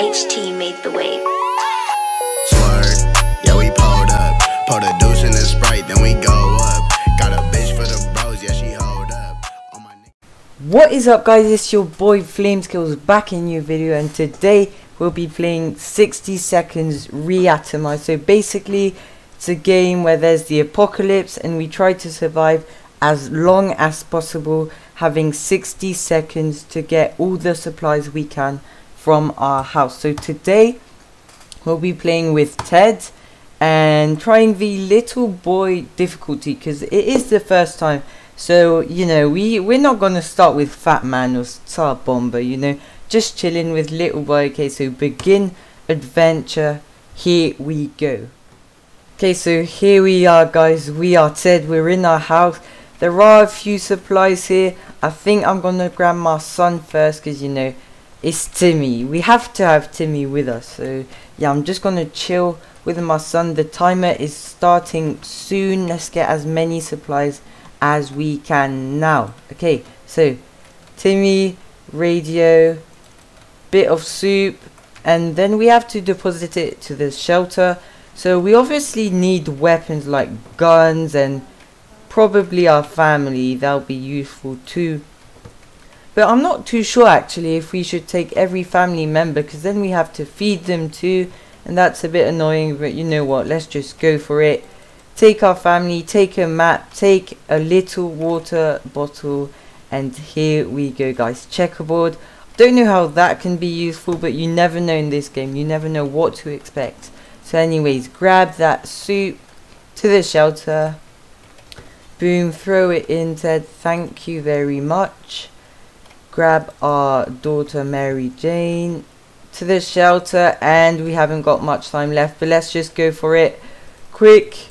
HT made the wave. Swerve, yeah, we pulled up. Pour the deuce in the sprite, then we go up. Got a bitch for the bros, yeah, she hold up. All my What is up guys, it's your boy FlameSkillz back in new video and today we'll be playing 60 seconds reatomize. So basically it's a game where there's the apocalypse and we try to survive as long as possible having 60 seconds to get all the supplies we can from our house. So today we'll be playing with Ted and trying the little boy difficulty because it is the first time. So you know we we're not gonna start with fat man or Tsar Bomba you know. Just chilling with little boy. Okay so begin adventure. Here we go. Okay so here we are guys. We are Ted. We're in our house. There are a few supplies here. I think I'm gonna grab my son first because you know it's Timmy. We have to have Timmy with us. So yeah I'm just gonna chill with my son. The timer is starting soon. Let's get as many supplies as we can now. Okay so Timmy radio bit of soup and then we have to deposit it to the shelter. So we obviously need weapons like guns and probably our family. That'll be useful too but I'm not too sure actually if we should take every family member because then we have to feed them too and that's a bit annoying but you know what let's just go for it. Take our family take a map take a little water bottle and here we go guys checkerboard. Don't know how that can be useful but you never know in this game you never know what to expect. So anyways grab that soup to the shelter. Boom throw it in Ted thank you very much grab our daughter Mary Jane to the shelter and we haven't got much time left but let's just go for it. Quick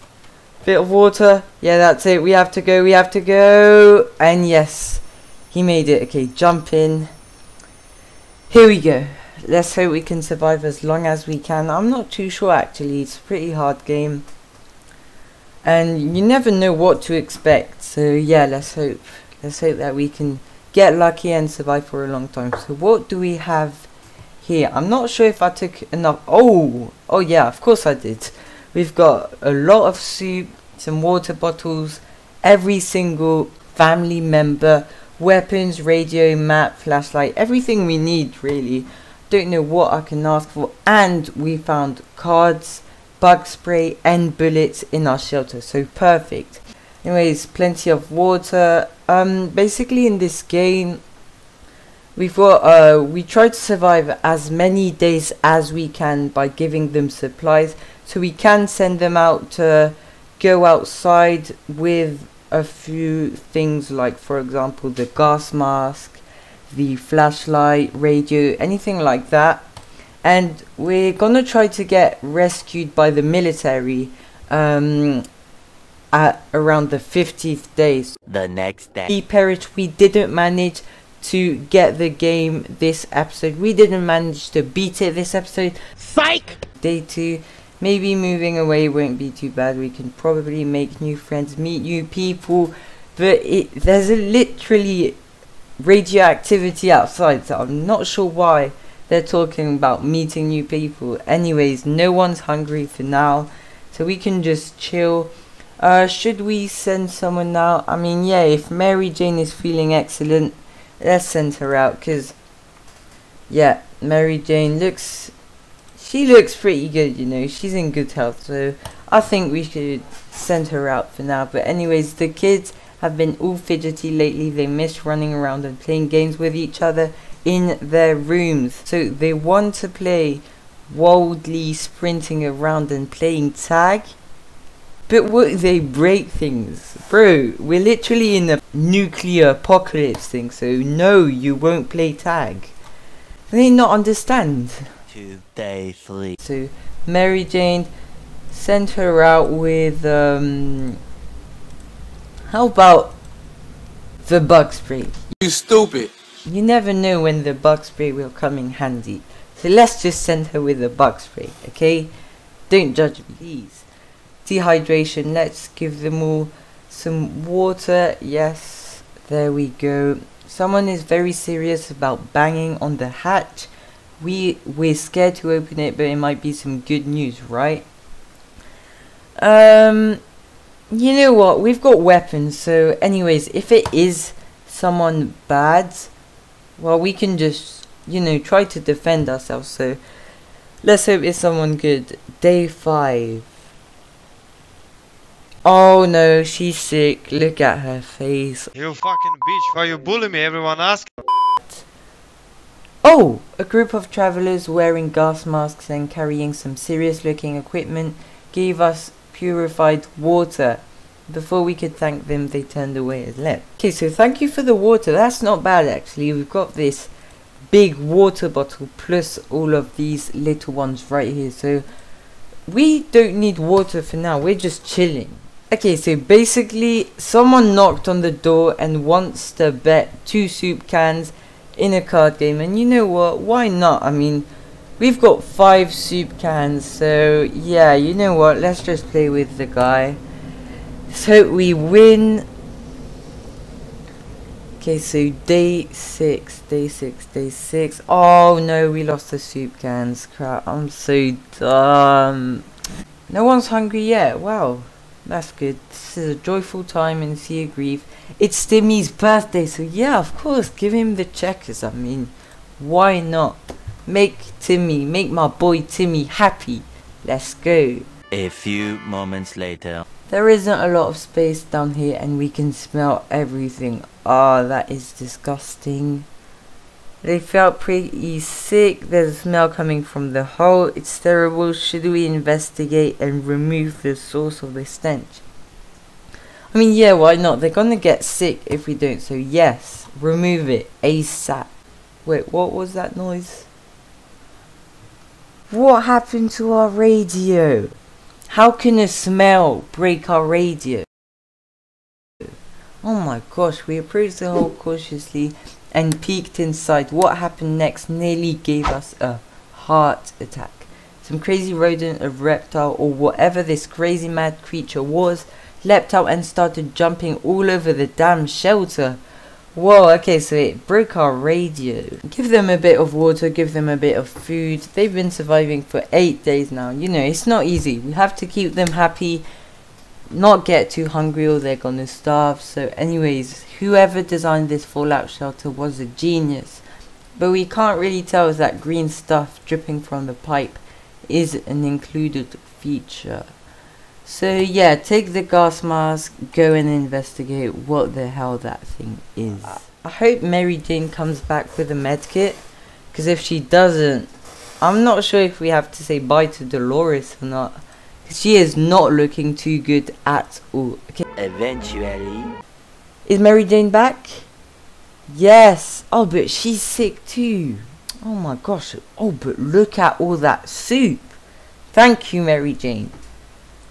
bit of water. Yeah that's it. We have to go we have to go. And yes he made it. Okay jump in. Here we go. Let's hope we can survive as long as we can. I'm not too sure actually. It's a pretty hard game. And you never know what to expect. So yeah let's hope. Let's hope that we can get lucky and survive for a long time. So what do we have here? I'm not sure if i took enough oh oh yeah of course i did. We've got a lot of soup some water bottles every single family member weapons radio map flashlight everything we need really. Don't know what i can ask for. And we found cards bug spray and bullets in our shelter. So perfect anyways plenty of water. Um basically in this game we thought uh we try to survive as many days as we can by giving them supplies. So we can send them out to go outside with a few things like for example the gas mask the flashlight radio anything like that. And we're gonna try to get rescued by the military. Um at around the 50th day the next day. we perished we didn't manage to get the game this episode. We didn't manage to beat it this episode. Psych! day two maybe moving away won't be too bad. We can probably make new friends meet new people but it there's a literally radioactivity outside so i'm not sure why they're talking about meeting new people. Anyways no one's hungry for now so we can just chill uh should we send someone now i mean yeah if mary jane is feeling excellent let's send her out because yeah mary jane looks she looks pretty good, you know. She's in good health, so I think we should send her out for now. But anyways, the kids have been all fidgety lately. They miss running around and playing games with each other in their rooms. So they want to play wildly sprinting around and playing tag. But what they break things. Bro, we're literally in a nuclear apocalypse thing, so no, you won't play tag. They not understand. Two days later. So Mary Jane sent her out with um how about the bug spray? You stupid. You never know when the bug spray will come in handy. So let's just send her with the bug spray, okay? Don't judge me, please. Dehydration, let's give them all some water. Yes, there we go. Someone is very serious about banging on the hatch. we we're scared to open it, but it might be some good news, right? Um, you know what? We've got weapons, so anyways, if it is someone bad, well, we can just you know try to defend ourselves. So let's hope it's someone good. Day five. Oh no, she's sick. Look at her face. You fucking bitch, why you bully me? Everyone ask. Oh! A group of travelers wearing gas masks and carrying some serious looking equipment gave us purified water. Before we could thank them, they turned away and left. Okay, so thank you for the water. That's not bad actually. We've got this big water bottle plus all of these little ones right here. So we don't need water for now. We're just chilling. Okay, so basically someone knocked on the door and wants to bet two soup cans in a card game. And you know what? Why not? I mean, we've got five soup cans. So yeah, you know what? Let's just play with the guy. Let's hope we win. Okay, so day six, day six, day six. Oh no, we lost the soup cans. Crap, I'm so dumb. No one's hungry yet. Wow, that's good. This is a joyful time in Sea of Grief. It's Timmy's birthday, so yeah, of course, give him the checkers. I mean, why not? Make Timmy, make my boy Timmy happy. Let's go. A few moments later. There isn't a lot of space down here and we can smell everything. Ah, oh, that is disgusting. They felt pretty sick. There's a smell coming from the hole. It's terrible. Should we investigate and remove the source of the stench? I mean, yeah, why not? They're gonna get sick if we don't. So yes, remove it ASAP. Wait, what was that noise? What happened to our radio? How can a smell break our radio? Oh my gosh, we approached the hole cautiously and peeked inside. What happened next nearly gave us a heart attack. Some crazy rodent, a reptile, or whatever this crazy mad creature was, leapt out and started jumping all over the damn shelter. Whoa, okay, so it broke our radio. Give them a bit of water, give them a bit of food. They've been surviving for eight days now. You know, it's not easy. We have to keep them happy, not get too hungry or they're gonna starve. So anyways, whoever designed this fallout shelter was a genius. But we can't really tell if that green stuff dripping from the pipe is an included feature. So yeah, take the gas mask, go and investigate what the hell that thing is. I hope Mary Jane comes back with a medkit, because if she doesn't, I'm not sure if we have to say bye to Dolores or not. She is not looking too good at all. Okay. Eventually. Is Mary Jane back? Yes. Oh, but she's sick too. Oh my gosh. Oh, but look at all that soup. Thank you, Mary Jane.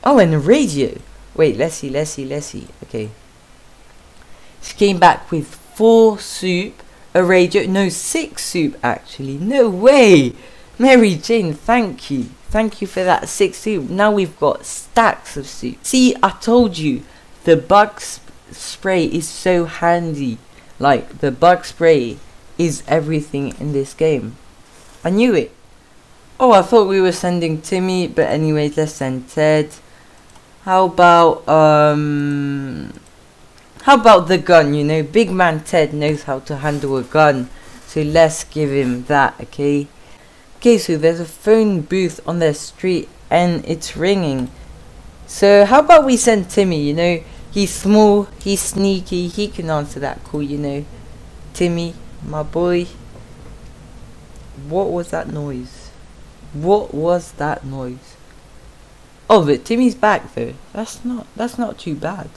Oh, and a radio. Wait, let's see, let's see, let's see. Okay. She came back with four soup, a radio. No, six soup actually. No way. Mary Jane, thank you. Thank you for that six soup. Now we've got stacks of soup. See, I told you, the bug sp spray is so handy. Like, the bug spray is everything in this game. I knew it. Oh, I thought we were sending Timmy, but anyway, let's send Ted. How about, um... How about the gun, you know? Big man Ted knows how to handle a gun. So let's give him that, okay? Okay, so there's a phone booth on the street and it's ringing. So how about we send Timmy, you know? He's small, he's sneaky, he can answer that call, you know? Timmy, my boy. What was that noise? What was that noise? Oh, but Timmy's back though. That's not that's not too bad.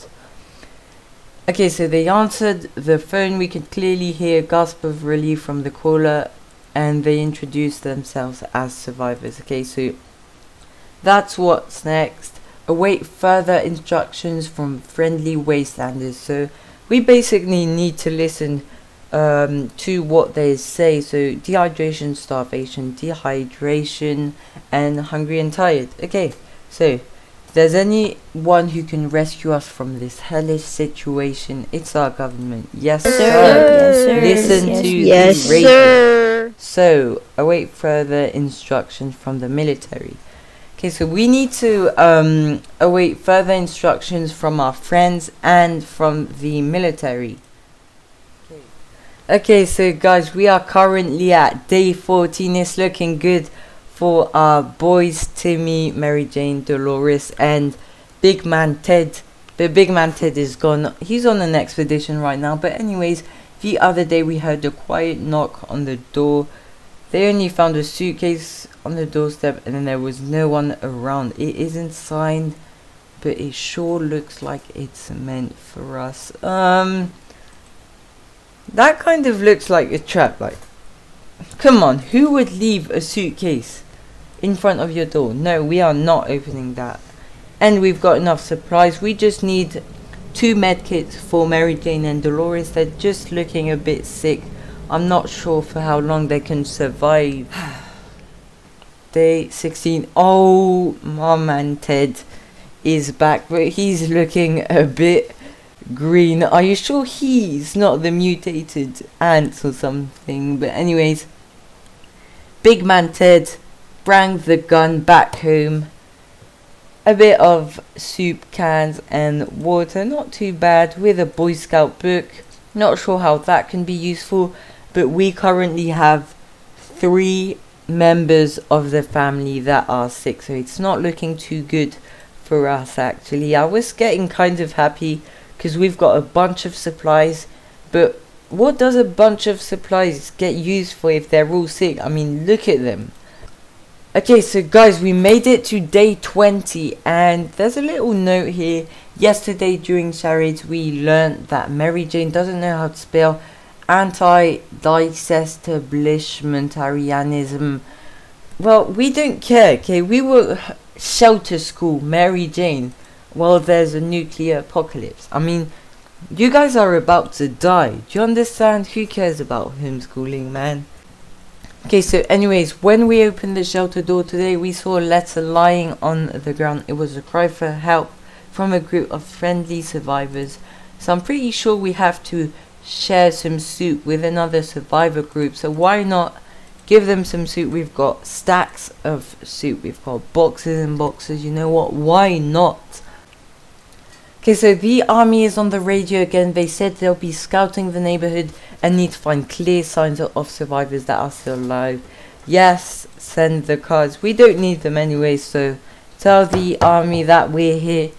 Okay, so they answered the phone. We could clearly hear a gasp of relief from the caller, and they introduce themselves as survivors. Okay, so that's what's next. Await further instructions from friendly wastelanders. So we basically need to listen um, to what they say. So dehydration, starvation, dehydration, and hungry and tired. Okay. So, if there's anyone who can rescue us from this hellish situation, it's our government. Yes, Yes, sir. sir. Listen Yes, to yes, the radio. So, await further instructions from the military. Okay, so we need to um, await further instructions from our friends and from the military. Okay, so guys, we are currently at day 14. It's looking good for our boys Timmy, Mary Jane, Dolores, and Big Man Ted. But Big Man Ted is gone. He's on an expedition right now. But anyways, the other day we heard a quiet knock on the door. They only found a suitcase on the doorstep and then there was no one around. It isn't signed, but it sure looks like it's meant for us. Um, that kind of looks like a trap. Like, come on, who would leave a suitcase in front of your door? No, we are not opening that. And we've got enough supplies. We just need two medkits for Mary Jane and Dolores. They're just looking a bit sick. I'm not sure for how long they can survive. Day 16. Oh, my man Ted is back, but he's looking a bit green. Are you sure he's not the mutated ants or something? But anyways, Big Man Ted bring the gun back home. A bit of soup cans and water, not too bad, with a Boy Scout book. Not sure how that can be useful, but we currently have three members of the family that are sick, so it's not looking too good for us actually. I was getting kind of happy because we've got a bunch of supplies, but what does a bunch of supplies get used for if they're all sick? I mean, look at them. Okay, so guys, we made it to day 20, and there's a little note here. Yesterday during charades, we learned that Mary Jane doesn't know how to spell anti-disestablishmentarianism. Well, we don't care, okay? We were shelter school, Mary Jane, while there's a nuclear apocalypse. I mean, you guys are about to die. Do you understand? Who cares about homeschooling, man? Okay, so anyways, when we opened the shelter door today, we saw a letter lying on the ground. It was a cry for help from a group of friendly survivors. So I'm pretty sure we have to share some soup with another survivor group. So why not give them some soup? We've got stacks of soup. We've got boxes and boxes. You know what? Why not? Okay, so the army is on the radio again. They said they'll be scouting the neighborhood and need to find clear signs of survivors that are still alive. Yes, send the cards. We don't need them anyway, so tell the army that we're here.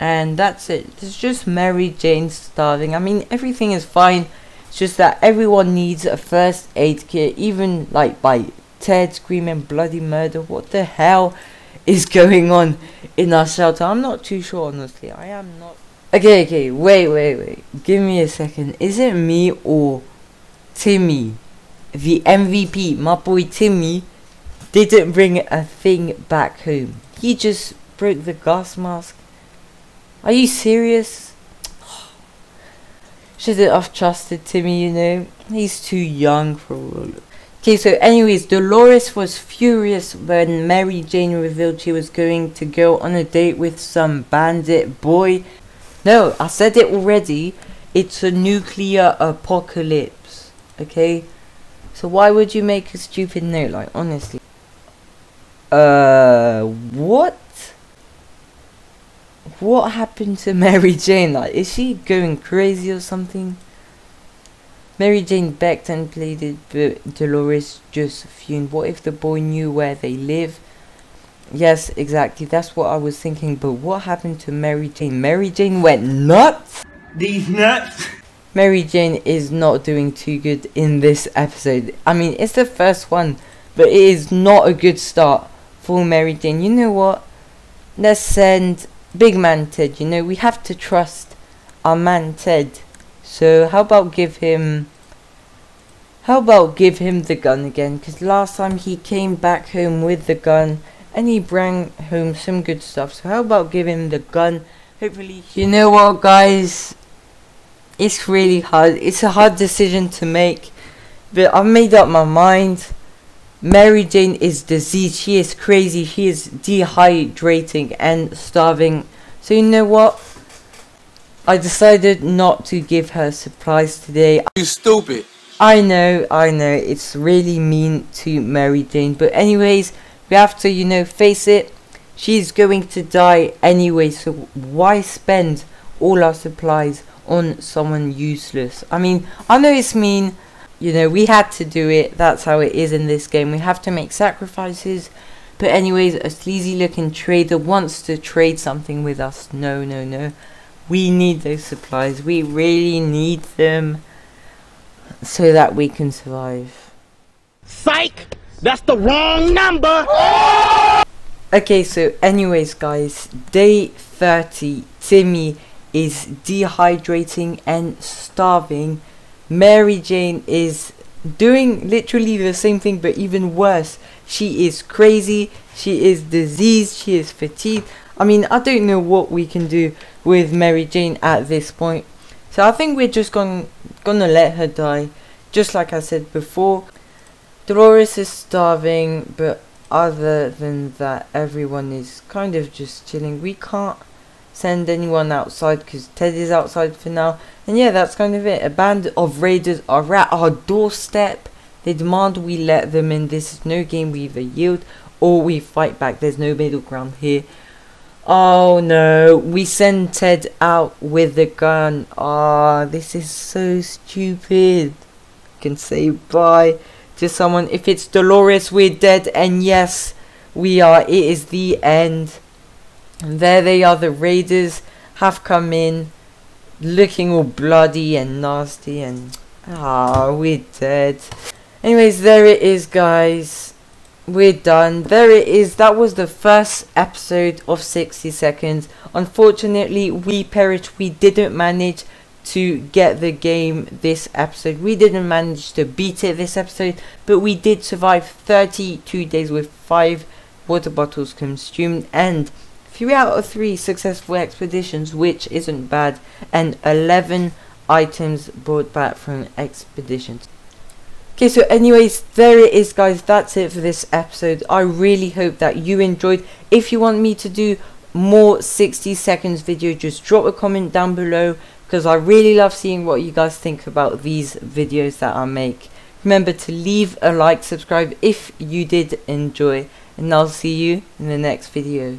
And that's it. It's just Mary Jane starving. I mean, everything is fine. It's just that everyone needs a first aid kit, even like by Ted screaming bloody murder. What the hell is going on in our shelter? I'm not too sure, honestly. I am not. Okay, okay, wait, wait, wait. Give me a second. Is it me or Timmy, the MVP, my boy Timmy, didn't bring a thing back home? He just broke the gas mask. Are you serious? Shouldn't have trusted Timmy, you know. He's too young for all. Okay, so anyways, Dolores was furious when Mary Jane revealed she was going to go on a date with some bandit boy. No, I said it already. It's a nuclear apocalypse. Okay? So why would you make a stupid note, like, honestly? Uh, what? What happened to Mary Jane? Like, is she going crazy or something? Mary Jane begged and pleaded, but Dolores just fumed. What if the boy knew where they live? Yes, exactly. That's what I was thinking. But what happened to Mary Jane? Mary Jane went nuts. These nuts. Mary Jane is not doing too good in this episode. I mean, it's the first one, but it is not a good start for Mary Jane. You know what? Let's send Big Man Ted. You know, we have to trust our man Ted. So how about give him... How about give him the gun again? Because last time he came back home with the gun and he brought home some good stuff. So how about give him the gun? Hopefully, you know what, guys? It's really hard. It's a hard decision to make, but I've made up my mind. Mary Jane is diseased. She is crazy. She is dehydrating and starving. So you know what? I decided not to give her supplies today. You stupid. I know, I know, it's really mean to Mary Jane, but anyways, we have to, you know, face it. She's going to die anyway, so why spend all our supplies on someone useless? I mean, I know it's mean, you know, we had to do it, that's how it is in this game. We have to make sacrifices, but anyways, a sleazy looking trader wants to trade something with us. No, no, no. We need those supplies, we really need them so that we can survive. Psych! That's the wrong number! Okay, so anyways guys, day 30, Timmy is dehydrating and starving. Mary Jane is doing literally the same thing but even worse. She is crazy, she is diseased, she is fatigued. I mean, I don't know what we can do with Mary Jane at this point. So I think we're just going gonna let her die. Just like I said before. Dolores is starving, but other than that, everyone is kind of just chilling. We can't send anyone outside because Ted is outside for now. And yeah, that's kind of it. A band of raiders are at our doorstep. They demand we let them in. This is no game. We either yield or we fight back. There's no middle ground here. Oh no, we send Ted out with the gun. Ah, oh, this is so stupid. You Can say bye to someone. If it's Dolores, we're dead. And yes, we are. It is the end. And there they are. The raiders have come in, looking all bloody and nasty. And ah, we're dead. Anyways, there it is, guys we're done. There it is. That was the first episode of 60 seconds. Unfortunately, we perished. We didn't manage to get the game this episode. We didn't manage to beat it this episode, but we did survive 32 days with 5 water bottles consumed and 3 out of 3 successful expeditions, which isn't bad, and 11 items brought back from expeditions. Okay, so anyways, there it is, guys. That's it for this episode. I really hope that you enjoyed. If you want me to do more 60 seconds video, just drop a comment down below because I really love seeing what you guys think about these videos that I make. Remember to leave a like, subscribe if you did enjoy, and I'll see you in the next video.